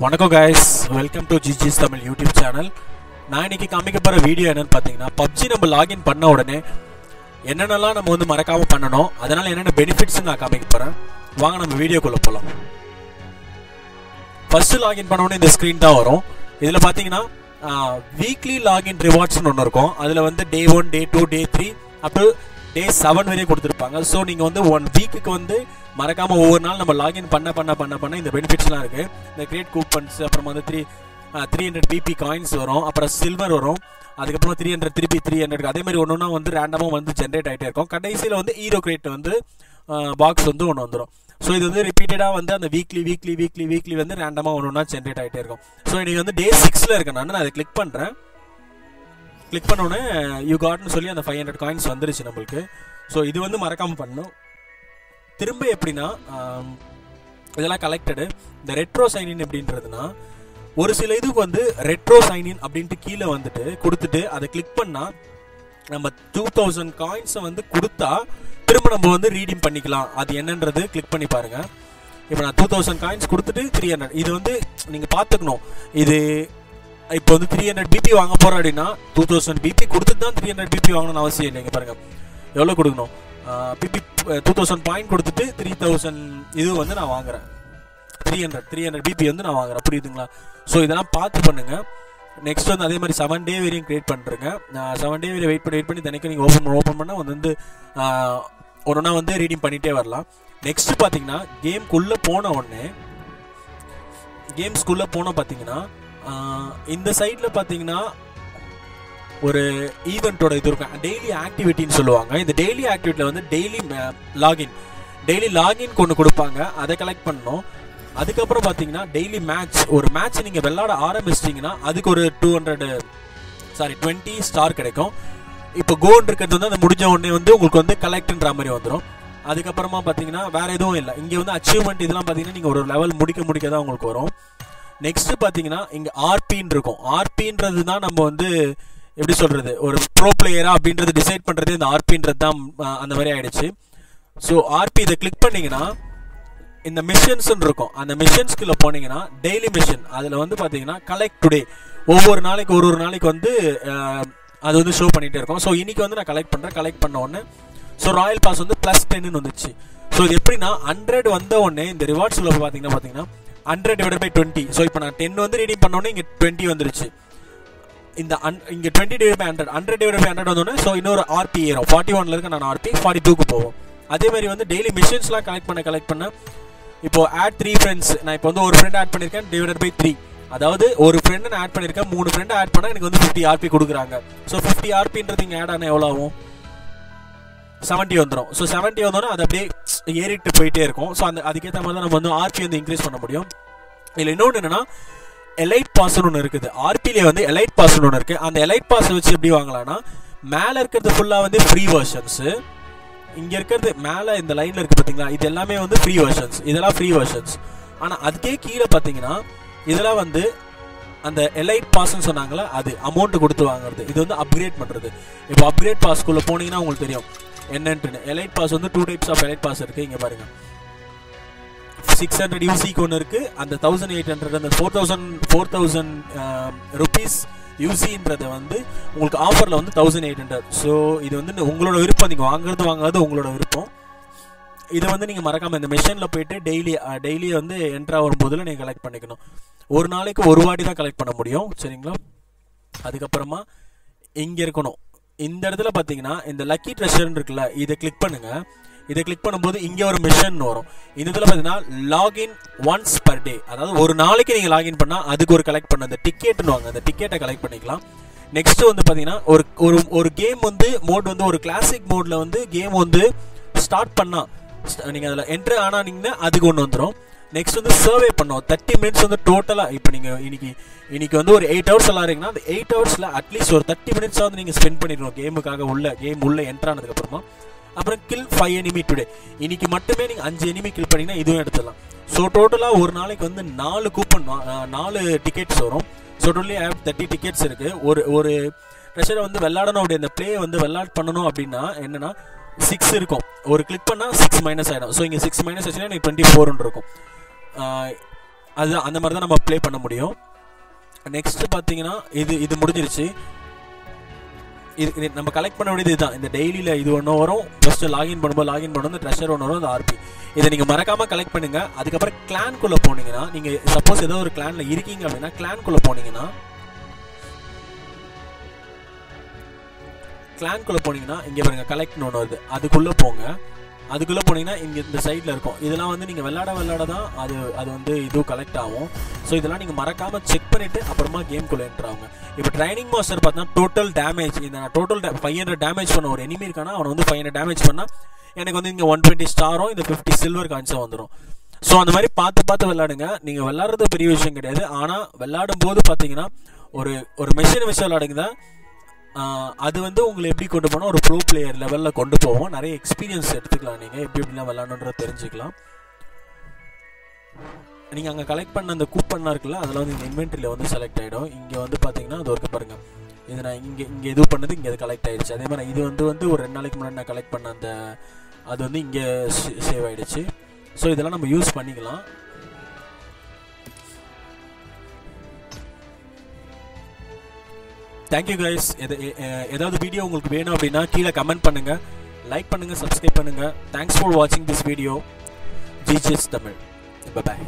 வணக்கம் guys welcome to GGS Tamil YouTube channel நான் இன்றைக்கி காமிக்க போகிற வீடியோ என்னென்னு பார்த்தீங்கன்னா பப்ஜி நம்ம லாகின் பண்ண உடனே என்னென்னலாம் நம்ம வந்து மறக்காமல் பண்ணணும் அதனால் என்னென்ன பெனிஃபிட்ஸ் நான் காமிக்க போகிறேன் வாங்க நம்ம வீடியோக்குள்ளே போகலாம் ஃபஸ்ட்டு லாகின் பண்ண உடனே இந்த ஸ்க்ரீன் தான் வரும். இதில் பார்த்தீங்கன்னா வீக்லி லாகின் ரிவார்ட்ஸ்னு ஒன்று இருக்கும். அதில் வந்து day one day two day three up to day seven வரையும் கொடுத்துருப்பாங்க. ஸோ நீங்கள் வந்து ஒன் வீக்குக்கு வந்து மறக்காமல் ஒவ்வொரு நாள் நம்ம லாகின் பண்ண பண்ண பண்ண பண்ண இந்த பெனிஃபிட்ஸ்லாம் இருக்குது இந்த கிரேட் கூப்பன்ஸ் அப்புறம் வந்து three three hundred BP coins வரும். அப்புறம் சில்வர் வரும். அதுக்கப்புறம் த்ரீ ஹண்ட்ரட் திருப்பி த்ரீ ஹண்ட்ரட் அதே மாதிரி ஒன்று ஒன்றா வந்து ரேண்டமாக வந்து ஜென்ரேட் ஆகிட்டே இருக்கும். கடைசியில் வந்து ஹீரோ கிரேட் வந்து பாக்ஸ் வந்து ஒன்று வந்துடும் ஸோ இது வந்து ரிப்பீட்டடாக வந்து அந்த வீக்லி வீக்லி வீக்லி வீக்லி வந்து ரேண்டமாக ஒன்று ஒன்றா ஜென்ரேட் ஆகிட்டே இருக்கும். ஸோ நீங்கள் வந்து டே சிக்ஸில் இருக்கேன் நான் நான் அதை கிளிக் பண்ணுறேன் கிளிக் பண்ணோன்னே யூ காட்னு சொல்லி அந்த ஃபைவ் ஹண்ட்ரட் காயின்ஸ் வந்துருச்சு நம்மளுக்கு. ஸோ இது வந்து மறக்காமல் பண்ணணும். திரும்ப எப்படின்னா இதெல்லாம் கலெக்டடு இந்த ரெட்ரோ சைனின் அப்படின்றதுனா ஒரு சில இதுக்கு வந்து ரெட்ரோ சைனின் அப்படின்ட்டு கீழே வந்துட்டு கொடுத்துட்டு அதை கிளிக் பண்ணால் நம்ம டூ தௌசண்ட் காயின்ஸை வந்து கொடுத்தா திரும்ப நம்ம வந்து ரீடீம் பண்ணிக்கலாம். அது என்னன்றது கிளிக் பண்ணி பாருங்க. இப்போ நான் டூ தௌசண்ட் காயின்ஸ் கொடுத்துட்டு த்ரீ ஹண்ட்ரட் இது வந்து நீங்கள் பார்த்துக்கணும். இது இப்போ வந்து த்ரீ ஹண்ட்ரட் பிபி வாங்க போகிறோம் அப்படின்னா டூ தௌசண்ட் பிபி கொடுத்துட்டு தான் த்ரீ ஹண்ட்ரட் பிபி வாங்கணும்னு அவசியம் இல்லைங்க பாருங்க. எவ்வளோ கொடுக்கணும்? பிபி டூ தௌசண்ட் பாயிண்ட் கொடுத்துட்டு த்ரீ தௌசண்ட் இது வந்து நான் வாங்குறேன். Three hundred three hundred BP வந்து நான் வாங்குறேன். புரியுதுங்களா? ஸோ இதெல்லாம் பார்த்து பண்ணுங்க. நெக்ஸ்ட் வந்து அதே மாதிரி செவன் டே வரையும் கிரியேட் பண்ணுறேங்க செவன் டே வரையும் வெயிட் பண்ணி வெயிட் பண்ணி தினைக்கும் நீங்கள் ஓப்பன் ஓப்பன் பண்ணால் வந்து வந்து ஒன்றா வந்து ரீடிங் பண்ணிகிட்டே வரலாம். நெக்ஸ்ட் பார்த்தீங்கன்னா கேம்குள்ளே போன உடனே கேம்ஸ்குள்ளே போன பார்த்தீங்கன்னா இந்த சைடில் பார்த்தீங்கன்னா ஒரு ஈவெண்ட்டோட இது இருக்கும். டெய்லி ஆக்டிவிட்டின்னு சொல்லுவாங்க. இந்த டெய்லி ஆக்டிவிட்டியில் வந்து டெய்லி லாகின் டெய்லி லாகின் கொண்டு கொடுப்பாங்க. அதை கலெக்ட் பண்ணோம் அதுக்கப்புறம் பார்த்தீங்கன்னா டெய்லி மேட்ச் ஒரு மேட்ச் நீங்கள் விளாட ஆரம்பிச்சிட்டிங்கன்னா அதுக்கு ஒரு two hundred sorry twenty star கிடைக்கும். இப்போ கோல் இருக்கிறது வந்து அது முடிஞ்ச உடனே வந்து உங்களுக்கு வந்து கலெக்ட்ன்ற மாதிரி வந்துடும் அதுக்கப்புறமா பார்த்தீங்கன்னா வேறு எதுவும் இல்லை. இங்கே வந்து அச்சீவ்மெண்ட் இதெல்லாம் பார்த்தீங்கன்னா நீங்கள் ஒரு லெவல் முடிக்க முடிக்க தான் உங்களுக்கு வரும். நெக்ஸ்ட்டு பார்த்தீங்கன்னா இங்கே ஆர்பின்னு இருக்கும். ஆர்பின்றது தான் நம்ம வந்து எப்படி சொல்கிறது ஒரு ப்ரோ பிளேயரா அப்படின்றது டிசைட் பண்ணுறதே இந்த ஆர்பின்றது தான் அந்த மாதிரி ஆகிடுச்சு ஸோ ஆர்பி இதை கிளிக் பண்ணீங்கன்னா இந்த மிஷன்ஸ் இருக்கும். அந்த மிஷன்ஸ்குள்ள போனீங்கன்னா டெய்லி மிஷன் அதில் வந்து பார்த்தீங்கன்னா கலெக்ட் டுடே ஒவ்வொரு நாளைக்கு ஒரு ஒரு நாளைக்கு வந்து அது வந்து ஷோ பண்ணிகிட்டே இருக்கும். ஸோ இன்றைக்கி வந்து நான் கலெக்ட் பண்ணுறேன் கலெக்ட் பண்ண உடனே ஸோ ராயல் பாஸ் வந்து ப்ளஸ் டென்னு வந்துச்சு. ஸோ இது எப்படின்னா ஹண்ட்ரட் வந்த உடனே இந்த ரிவார்ட்ஸில் பார்த்தீங்கன்னா பார்த்தீங்கன்னா hundred divide by twenty so இப்போ நான் டென் வந்து ரீடிங் பண்ணோன்னே இங்கே டுவெண்ட்டி வந்துருச்சு. இந்த அன் இங்கே twenty divide by hundred hundred divide by hundred வந்தோடனே ஸோ இன்னொரு ஆர்பி ஏறும். ஃபார்ட்டி ஒன்ல இருக்க நான் ஆர்பி ஃபார்ட்டி டூக்கு போவோம். அதே மாதிரி வந்து டெய்லி மிஷின்ஸ்லாம் கலெக்ட் பண்ண கலெக்ட் பண்ண இப்போ ஆட் த்ரீ ஃப்ரெண்ட்ஸ் நான் இப்போ வந்து ஒரு ஃப்ரெண்ட் ஆட் பண்ணியிருக்கேன் டிவைடட் பை த்ரீ அதாவது ஒரு ஃப்ரெண்டு நான் ஆட் பண்ணியிருக்கேன் மூணு ஃப்ரெண்டை ஆட் பண்ணால் எனக்கு வந்து ஃபிஃப்டி ஆர்பி கொடுக்குறாங்க. ஸோ ஃபிஃப்டி ஆர்பின்றது இங்கே ஆட் ஆனால் எவ்வளோ ஆகும்? செவன்ட்டி வந்துடும் ஸோ செவன்ட்டி வந்தோன்னா அது அப்படியே ஏறிட்டு போயிட்டே இருக்கும். ஸோ அந்த அதுக்கேற்ற மாதிரி தான் நம்ம வந்து ஆர்பி வந்து இன்க்ரீஸ் பண்ண முடியும். இதில் இன்னொன்று என்னன்னா எலைட் பாஸ்னு ஒன்று இருக்குது. ஆர்பிலே வந்து எலைட் பாஸ்னு ஒன்று இருக்குது அந்த எலைட் பாஸ் வச்சு எப்படி வாங்கலாம்னா மேலே இருக்கிறது ஃபுல்லாக வந்து ஃப்ரீ வெர்ஷன்ஸு இங்கே இருக்கிறது மேலே இந்த லைனில் இருக்குது பார்த்தீங்களா இது எல்லாமே வந்து ஃப்ரீ வெர்ஷன்ஸ் இதெல்லாம் ஃப்ரீ வெர்ஷன்ஸ் ஆனால் அதுக்கே கீழே பார்த்தீங்கன்னா இதெல்லாம் வந்து அந்த எலைட் பாஸ்ன்னு சொன்னாங்களே அது அமௌண்ட் கொடுத்து வாங்குறது. இது வந்து அப்கிரேட் பண்ணுறது இப்போ அப்கிரேட் பாஸ்க்குள்ளே போனீங்கன்னா உங்களுக்கு தெரியும். என்னன்ட்டு எலைட் பாஸ் வந்து two types of elite pass இருக்குது இங்கே பாருங்க. சிக்ஸ் ஹண்ட்ரட் யூசிக்கு ஒன்று இருக்குது அந்த தௌசண்ட் எயிட் ஹண்ட்ரட் அந்த four thousand four thousand rupees யூசின்றத வந்து உங்களுக்கு ஆஃபரில் வந்து தௌசண்ட் எயிட் ஹண்ட்ரட் ஸோ இது வந்து உங்களோட விருப்பம். நீங்கள் வாங்குறது வாங்காது உங்களோட விருப்பம். இதை வந்து நீங்கள் மறக்காமல் இந்த மிஷினில் போயிட்டு டெய்லி டெய்லி வந்து என்ட்ரா வரும்போதில் நீங்கள் கலெக்ட் பண்ணிக்கணும். ஒரு நாளைக்கு ஒரு வாட்டி தான் கலெக்ட் பண்ண முடியும் சரிங்களா? அதுக்கப்புறமா இங்கே இருக்கணும். இந்த இடத்துல பார்த்தீங்கன்னா இந்த லக்கி ட்ரெஷர்னு இருக்குல்ல இதை கிளிக் பண்ணுங்கள் இதை கிளிக் பண்ணும்போது இங்கே ஒரு மிஷன் வரும். இந்த இதில் பார்த்தீங்கன்னா லாகின் ஒன்ஸ் பர் டே அதாவது ஒரு நாளைக்கு நீங்கள் லாகின் பண்ணால் அதுக்கு ஒரு கலெக்ட் பண்ண. அந்த டிக்கெட்னு வாங்க அந்த டிக்கெட்டை கலெக்ட் பண்ணிக்கலாம். நெக்ஸ்ட் வந்து பார்த்தீங்கன்னா ஒரு ஒரு ஒரு கேம் வந்து மோட் வந்து ஒரு கிளாசிக் மோடில் வந்து கேம் வந்து ஸ்டார்ட் பண்ணால் நீங்கள் அதில் என்ட்ரு ஆனானீங்கன்னா அதுக்கு ஒன்று வந்துடும் நெக்ஸ்ட் வந்து சர்வே பண்ணோம். தேர்ட்டி மினிட்ஸ் வந்து டோட்டலாக இப்போ நீங்கள் இன்றைக்கி இன்றைக்கி வந்து ஒரு எயிட் ஹவர்ஸ் விளாட்றீங்கன்னா அந்த எயிட் ஹவர்ஸில் அட்லீஸ்ட் ஒரு தேர்ட்டி மினிட்ஸ் வந்து நீங்கள் ஸ்பெண்ட் பண்ணிடணும். கேமுக்காக உள்ள கேம் உள்ள என்ட்ரானதுக்கப்புறமா அப்புறம். கில் ஃபைவ் எனிமி டுடே இன்றைக்கி மட்டுமே நீங்கள் அஞ்சு எனிமி கில் பண்ணிங்கன்னா இதுவும் எடுத்துடலாம். ஸோ டோட்டலாக ஒரு நாளைக்கு வந்து நாலு கூப்பன் நாலு டிக்கெட்ஸ் வரும். So totally have thirty tickets இருக்குது ஒரு ஒரு ட்ரெஷரை வந்து விளாடணும் அப்படி அந்த ப்ளே வந்து விளாட் பண்ணணும் அப்படின்னா என்னென்னா சிக்ஸ் இருக்கும். ஒரு கிளிக் பண்ணால் சிக்ஸ் மைனஸ் ஆகிடும் ஸோ இங்கே சிக்ஸ் மைனஸ் ஆச்சுன்னா எனக்கு டுவெண்ட்டி ஃபோர்னு இருக்கும். அது அந்த மாதிரி தான் நம்ம ப்ளே பண்ண முடியும். நெக்ஸ்ட்டு பார்த்தீங்கன்னா இது இது முடிஞ்சிருச்சு. இது இது நம்ம கலெக்ட் பண்ண வேண்டியது இதுதான். இந்த டெய்லியில் இது ஒன்று வரும். ஃபஸ்ட்டு லாகின் பண்ணும்போது லாகின் பண்ணும்போது ட்ரெஷர் ஒன்று வரும் அந்த ஆர்பி இதை நீங்கள் மறக்காமல் கலெக்ட் பண்ணுங்கள் அதுக்கப்புறம் கிளான்குள்ளே போனீங்கன்னா நீங்கள் சப்போஸ் ஏதோ ஒரு கிளானில் இருக்கீங்க அப்படின்னா கிளான்குள்ளே போனீங்கன்னா கிளான்குள்ளே போனீங்கன்னா இங்கே பாருங்கள் கலெக்ட்னு ஒன்று வருது. அதுக்குள்ளே போங்க. அதுக்குள்ளே போனீங்கன்னா இங்கே இந்த சைடில் இருக்கும். இதெல்லாம் வந்து நீங்கள் விளாட விளாட தான் அது அது வந்து இதுவும் கலெக்ட் ஆகும். ஸோ இதெல்லாம் நீங்கள் மறக்காமல் செக் பண்ணிவிட்டு அப்புறமா கேம்குள்ளே என்ட்ரு ஆகுங்க. இப்போ ட்ரைனிங் மாஸ்டர் பார்த்தீங்கன்னா டோட்டல் டேமேஜ் இந்த டோட்டல் ஃபைவ் ஹண்ட்ரட் டேமேஜ் பண்ண ஒரு எனிமி இருக்கானா அவனை வந்து ஃபைவ் ஹண்ட்ரட் டேமேஜ் பண்ணால் எனக்கு வந்து இங்கே ஒன் டுவெண்ட்டி ஸ்டாரும் இந்த ஃபிஃப்டி சில்வர் காயின்ஸும் வந்துடும் ஸோ அந்த மாதிரி பார்த்து பார்த்து விளாடுங்க நீங்கள் விளாட்றது பெரிய விஷயம் கிடையாது. ஆனால் விளாடும் போது பார்த்தீங்கன்னா ஒரு ஒரு மெஷினை வச்சு விளாடுங்க தான் அது வந்து உங்களை எப்படி கொண்டு போனால் ஒரு ப்ரோ பிளேயர் லெவலில் கொண்டு போவோம். நிறைய எக்ஸ்பீரியன்ஸ் எடுத்துக்கலாம் நீங்கள் எப்படி எப்படிலாம் விளாடணுன்ற தெரிஞ்சுக்கலாம். நீங்கள் அங்கே கலெக்ட் பண்ண அந்த கூப்பன்லாம் இருக்குல்ல அதில் வந்து இந்த இன்வென்ட்ரியில் வந்து செலக்ட் ஆகிடும் இங்கே வந்து பார்த்தீங்கன்னா அது ஒர்க்கு பாருங்கள் இது நான் இங்கே இங்கே இது பண்ணது இங்கே அது கலெக்ட் ஆகிடுச்சு அதே மாதிரி இது வந்து வந்து ஒரு ரெண்டு நாளைக்கு முன்னாடி நான் கலெக்ட் பண்ண அந்த அது வந்து இங்கே சேவ் ஆகிடுச்சு ஸோ இதெல்லாம் நம்ம யூஸ் பண்ணிக்கலாம். தேங்க்யூ கைஸ் எது ஏதாவது வீடியோ உங்களுக்கு வேணும் அப்படின்னா கீழே கமெண்ட் பண்ணுங்கள் லைக் பண்ணுங்கள் சப்ஸ்கிரைப் பண்ணுங்கள் தேங்க்ஸ் ஃபார் வாட்சிங் this video GGS Tamil bye